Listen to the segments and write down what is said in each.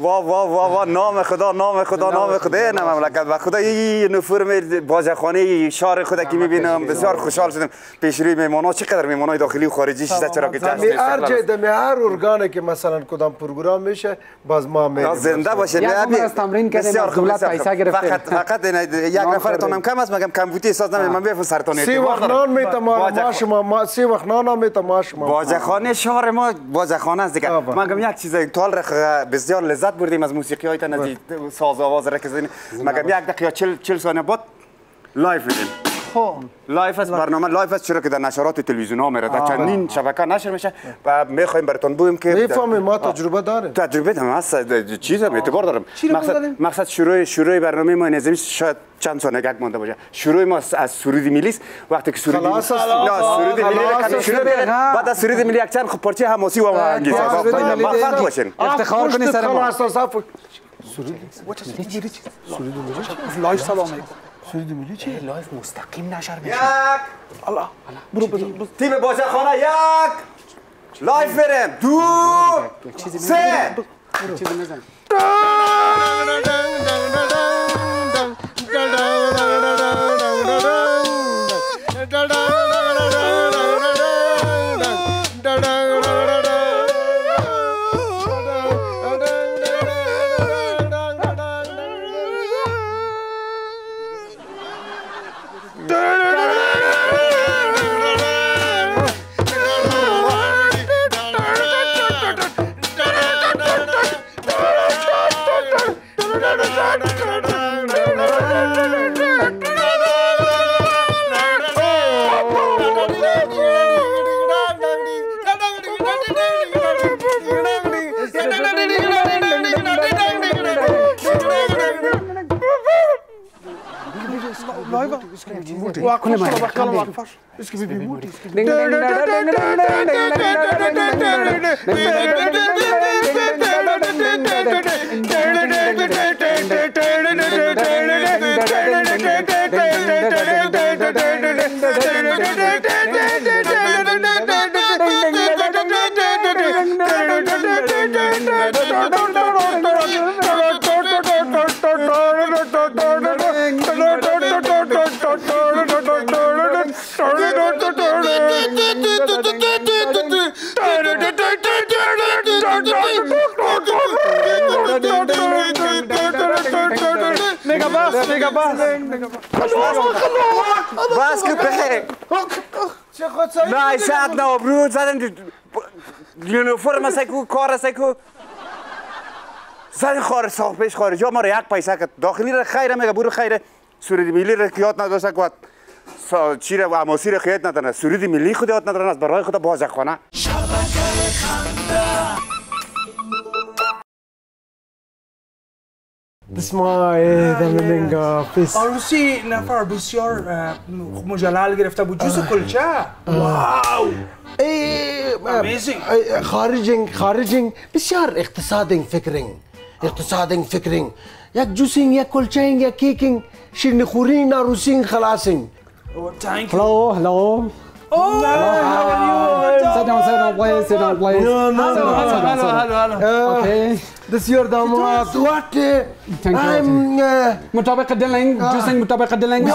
وا وا وا وا نام خدا نام خدا نام خدا. این مملکت و خدا این نفرم باجخانه شهر خدا که می‌بینم. بسیار خوشحال شدم. پیش روی میمانا چقدر میمانای داخلی و خارجی شده چرا که جشن می هر. دمی هر ارگانه که مثلا کدام پروگرام میشه باز ما میریم. زنده باشه یک عمر از تمرین کردیم، از دولت پیسه. گرفتیم. فقط فقط یک هم خوردیم. کم است؟ مگم کمبودی احساس نمی من بفهم سرطان سی وقت. نان میتم ما شما ما سی وقت نان میتم ما شما. باجخانه شهر ما باجخانه است دیگه. مگم یک چیز تال بسیار لذت لذت بردیم از موسیقی هایتان از ساز آواز رکز. مگر یک دقیقه 40 40 ثانیه بعد؟ لایف بدیم خب. لایف است برنامه لایف است چرا که در نشرات تلویزیون ها میره؟ در چندین شبکه نشر میشه و می‌خوایم براتون بگویم که می‌فهمی ما تجربه داریم. تجربه هم هست چیز هم اعتبار دارم مقصد؟ مقصد شروع شروع برنامه ما نظامی شاید چند ثانیه گک مانده باشه. شروع ما از سرود ملی است. وقتی که سرود ملی است. سرود ملی است. شروع. بعد از سرود ملی یک چند خب پارچه حماسی و انگیزه آه، سرود ملی با فرق دیدی؟ باشین. افتخار کنی سر ما. خلاص است live سلام علیکم. live مستقیم نشر یک. الله. برو بزن. برو. تیم باجخانه یک. live بریم. دو. سه. چیزی نزن muuti waaw ku ne ma wax kala wax fas est-ce que bi bi muuti مگه بس بس که به چه خودسایی نه ساعت نه آبرو زدن یونیفرم است که کار است که زن خارج صاحب پیش خارج ما را یک پیسه که داخلی رو خیره میگه برو خیره سورید ملی رو کیات یاد نداشته که چی رو و اماسی را خیاد ندارن سورید ملی خود یاد ندارن از برای خود بازخانه شبکه خنده دسمای داملينغا بس اور سي نفر بسیار مجلال گرفته بود جوز کلچه واو اي خارجين خارجين بسيار اقتصادين فكرين اقتصادين فكرين ياك جوسين ياك كلشين ياك كيكين شي نخورين روسين خلاصين Hello, hello. Oh, how are you? Sit down, sit down, please, sit down, please. No, no, no. Hello, hello, hello. Okay. This year the what? Thank you. I'm مطابقة دلنج جوسنج مطابقة دلنج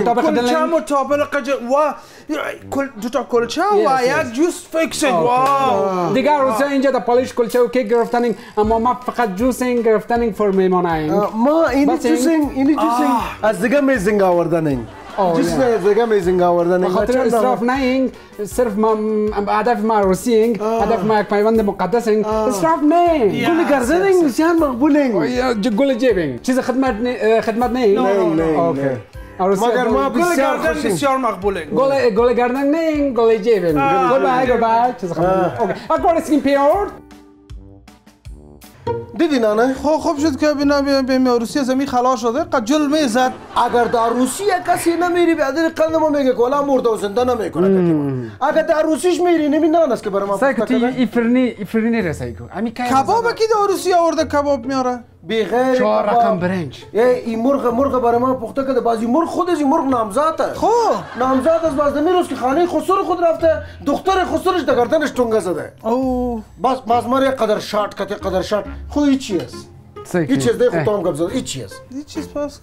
مطابقة دلنج كلشا مطابقة و كل تتوع كلشا وياك جوس فيكسنج واو دیگر روزا اینجا در پالیش کلچه و که گرفتنین اما ما فقط جوسنگ گرفتنین فور میمانه ما اینی جوسنگ اینی جوسنگ از دیگه میزنگ آوردنین Oh, just yeah. uh, the نه is in our then خاطر اسراف ناينج صرف ما اهداف ما روسينج اهداف ما پیوند مقدسنگ اسراف ناينگ كل گردننگ مقبول مقبولنگ گل جیب جیبنگ چیز خدمت خدمت نه نه مگر ما بسیار خوشیم بسیار مقبوله گل گل گردن نه گل جیبن گل بای گل بای چیز خدمت اوکی اگر اسکین پیورد دیدی نه خب خوب شد که بنا به روسی از امی خلاص شده. قجل می‌زد اگر در روسیه کسی نمیری به عدد قند ما میگه که ولا مرده و زنده نمی‌کنه. ما. اگر در روسیش میری نمیدان است که برای ما سایکو پخته تی کنه. ایفرنی ایفرنی رسایکو امی کای کباب کی در روسی آورده کباب میاره؟ بی غیر چهار. رقم برنج. ای این مرغ مرغ برای من پخته کرده. بازی مرغ خود از مرغ نامزاد است خب. نامزاد است باز روز که خانه خسرو خود رفته. دختر خسروش در گردنش تونگه زده. او بس باز یک قدر شارت کت یک قدر شارت خو هیچ چی است هیچ چیز ده خود تام گپ زده هیچ چی است این چیز پاس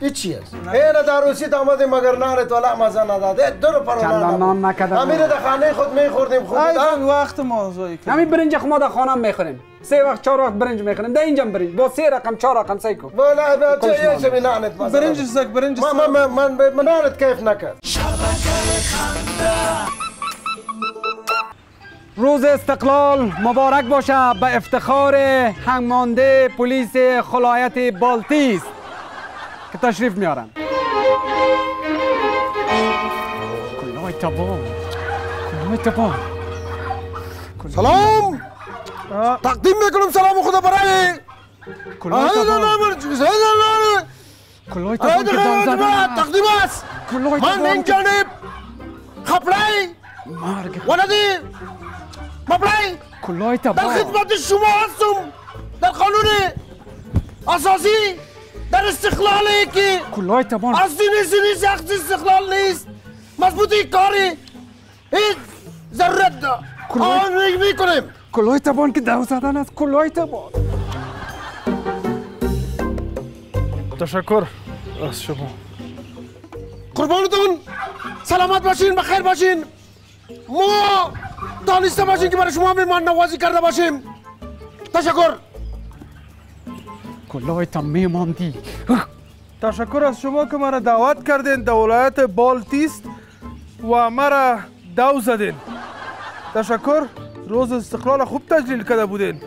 هیچ چی است این در روسی مگر نانت والا مزه نداده در پر چندان نان نکرده. امیر در خانه خود میخوردیم خود ای وقت موضوعی که همین برنج خو ما در خانه می‌خوریم سه وقت چهار وقت برنج می‌خوریم در اینجا برنج با سه رقم چهار رقم سه کو والا با چه یه شمی نانت مزه برنج زک برنج من من من من من نانت کیف نکرد روز استقلال مبارک باشه به افتخار هنگمانده پلیس خلایت بالتیست که تشریف میارن سلام! تقدیم می‌کنم سلام خدا برای کلاه تبا کلاه تبا که دام زدن؟ تقدیم است. من تبا این جانب خپلای مرگ. ولدی مبلای کلاه در تبا خدمت شما هستم. در قانون اساسی در استقلالی که کلاه تبا اصلی نیست نیست حق استقلال نیست. مضبوطی کاری هیچ ضرورت دا آن می- می‌کنیم. کلاه تبان که دام زدن است کلاه تبا تشکر از شما. قربانتون. سلامت باشین بخیر باشین. ما دانسته باشین که برای شما میمان نوازی کرده باشیم. تشکر. کلاه تبا میماندی. تشکر از شما که مرا دعوت کردین در ولایت بالتیست و مرا دو زدین. تشکر. روز استقلال خوب تجلیل کرده بودین.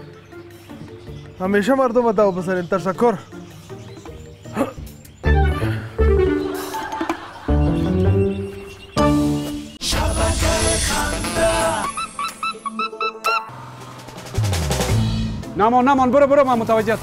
همیشه مردم دو بزنین. تشکر. نمان نمان برو برو من متوجه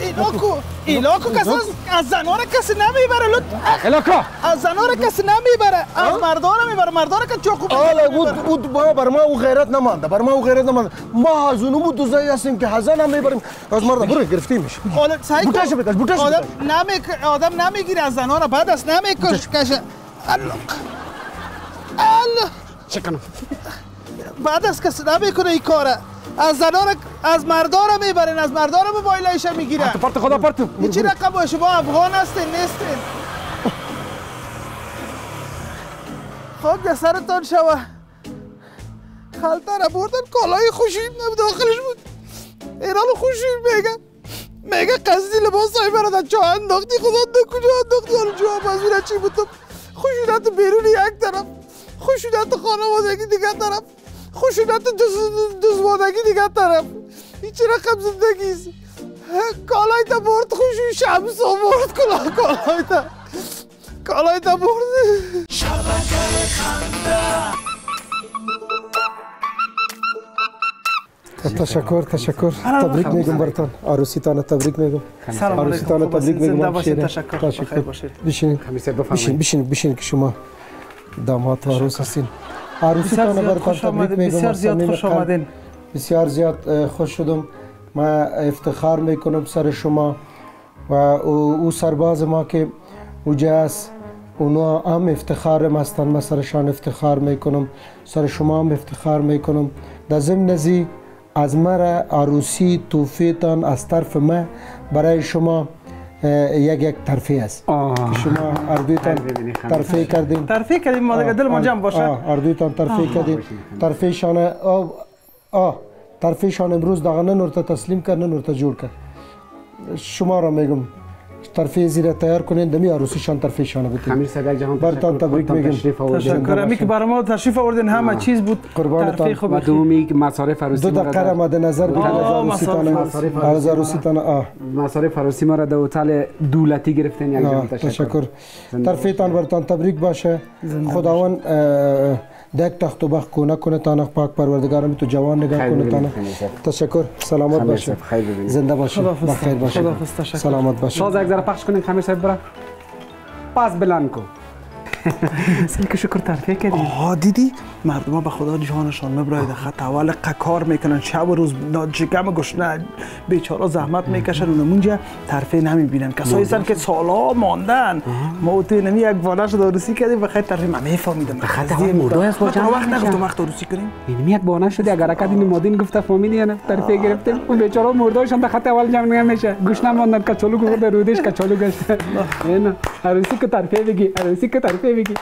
ایلاکو ایلاکو کسی از, از زنان کسی نمی‌بره لط الاکا از زنان کسی نمی‌بره. از مردان می‌بره. مردان که چوکو حالا بود بود با بر ما او غیرت نمانده بر ما او غیرت نمانده. ما از اونو بود دوزایی هستیم که هزن هم می‌بریم. از مرد برو گرفتیمش حالا سعی بوتش بکش، بوتش آدم. نمی آدم نمی‌گیره از زنان بعد از نمیکش کشه. الله. الله. چکنم بعد از کسی نمی‌کنه این کاره. از زنان از مردان می‌برین از مردان موبایلش می‌گیره پارت خدا پارتو این چی رقم باشه شما افغان هستین نیستین خاک در سرتان شوه خلطه را بردن کالای خوشی نم داخلش بود. ایران خوشی میگه میگه قصدی لباس های برا در جا انداختی؟ خدا در کجا انداختی؟ حالا جواب از اون چی بود؟ خوشونت بیرون یک طرف. خوشونت خانوادگی دیگه طرف. خوشونت دوز- دوزمانگی دیگه طرف. این چه رقم زندگی است کالای تا برد خوشی شمس و برد کلا کالای تا کالای تا برد تشکر. تشکر تبریک میگم برتان عروسیتان تبریک میگم. سلام عروسیتان علیکم تبریک میگم. تشکر. بشین. خمیسه بشین بشین بشین که شما داماد و عروس هستین. بسیار زیاد برتان تبریک میگم بسیار زیاد خوش. آمدین. بسیار زیاد خوش شدم. ما افتخار می‌کنم سر شما و او, او سرباز ما که اوجا است. اونا هم افتخار ما هستند من سرشان افتخار می‌کنم. سر شما هم افتخار می‌کنم. در ضمن از مرا عروسی توفیتان از طرف ما برای شما یک یک ترفیه است. شما اردویتان. ترفیه کردین. ترفیع کردیم ما دیگه دل ما جمع باشه. اردویتان ترفیه کردیم ترفیهشان آه آه ترفیهشان امروز دغه نن ورته تسلیم کرد نن ورته جوړ کرد. شما را میگم ترفیه زیر تیار کنین دمی عروسیشان ترفیهشان بدین امیر صدق جهان برتان تشکر. تبریک میگم. تشکر. امی که برای ما تشریف آوردین همه چیز بود. قربانتان. و. دومی که مصارف عروسی دو دقیقه مد نظر بگیر از آه، عروسیتان آه. مصارف عروسی ما را در هتل دولتی گرفتین. یک جهان آه، تشکر. تشکر. ترفیتان برتان تبریک باشه. خداوند دک تخت و بخت کنه کنه تانه پاک پروردگارم تو جوان نگاه کنه صاحب. تشکر سلامت باشه. زنده باشه. بخیر باشه. سلامت باشه ساز یک ذره پخش کنین خمیر صاحب برا پاس بلند کو سلک شکر ترفیع کردی؟ آها دیدی؟ مردم به خدا جانشان نبراید خط اول ق- کار می‌کنن. شب و روز شکم گشنه. بیچاره زحمت می‌کشن. و نمونجا ترفیع نمی‌بینن. کسایی هستن که سالها ماندن. ما توی نمی یک وانش داروسی کردیم بخیر ترفیع من میفهمیدم به خط اول مردای است با وقت. نگفتم وقت داروسی کنیم. اینمی یک بانه شده. اگر اکد این مادین گفته فامیلی یا نه؟ ترفیع گرفتیم. اون بیچاره مردایشان به خط اول جمع نمیشه گوش نماندن کچالو گفته رودش کچالو گشته اینا عروسی که ترفیع بگی. عروسی که ترفیع بگی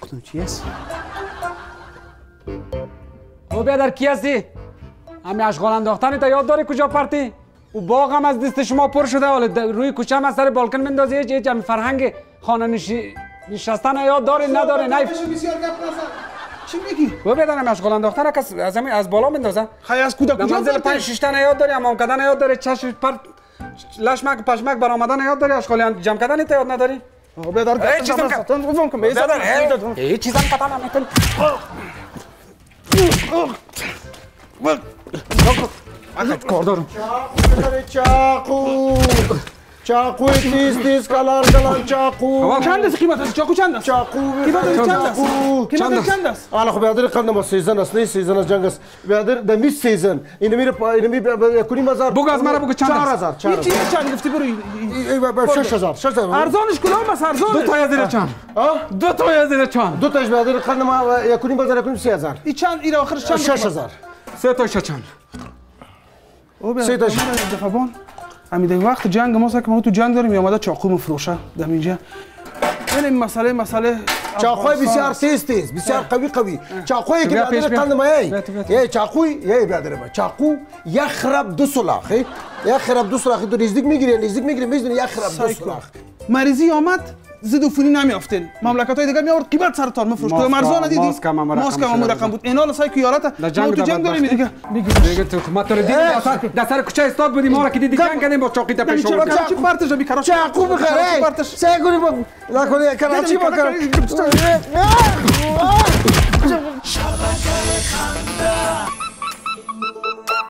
کدوم چی است او بیادر کی هستی؟ همین اشغال انداختن تا یاد داری کجا پرتی؟ او باغ هم از دست شما پر شده حالا روی کوچه هم از سر بالکن بندازی هیچ هیچ فرهنگ خانه نشی... نشستن یاد داری نداره نه چی میگی او بیادر همین اشغال انداختن کس از از بالا بندازه خیلی از کودک در کجا منزل پرتی؟ پنج شش تنه یاد داری امام کردن یاد داری چشم پر لشمک پشمک بر آمدن یاد داری اشغال جمع کردن تا یاد نداری ای، گپ چیزم کن، بیادر. هیچ چیزم پتا نمی‌کنی کار دارم چاقو چاقو تیز تیز کلان کلان چاقو چند است قیمت است چاقو چند است چاقو قیمت است چند است قیمت است چند است حالا خب بیادر قند ما سیزن است نه سیزن از جنگ است بیادر دمی سیزن این میره این می کنی بازار بگو از مرا بگو چند است؟ 4000 این چی چند گفتی برو 6000 6000 ارزانش کدام است ارزان دو تا زیر چند دو تا زیر چند دو تاش بیادر قند ما یکونی بازار یکونی 3000 این چند این آخرش چند 6000 سه تا چند او سه تاش. دفعان این وقت جنگ ما که ما تو جنگ داریم اومده چاقو مفروشه. دم اینجا. این مسئله مسئله چاقوی بسیار است. تیز تیز بسیار قوی. قوی چاقوی که بیادر بیا. قند ما. یه چاقوی یه بیادر ما. چاقو یخرب دو سلاخ یخرب دو سلاخ تو نزدیک می‌گیری نزدیک می‌گیری؟ می‌زنی یخرب دو. سلاخ. مریضی آمد؟ زد و فونی مملکت های دیگه میورد قیمت سر تار. مفروش تو مرزا ندیدی ماسک ما رقم, رقم بود اینا لسای که یارت جنگ تو جنگ دیگه. دیگه تو ما تو دیدی در سر کوچه استاد بودیم. ما را که دیدی جنگ کردیم با چاقی تا یعنی پیش آوردیم چرا چی پرتش می کرا چاقو بخره پارتش سه گوری با لا کنی کراچی با کراچی